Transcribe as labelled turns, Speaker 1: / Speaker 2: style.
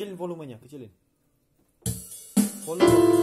Speaker 1: Kecilin volumenya, kecilin. Volume.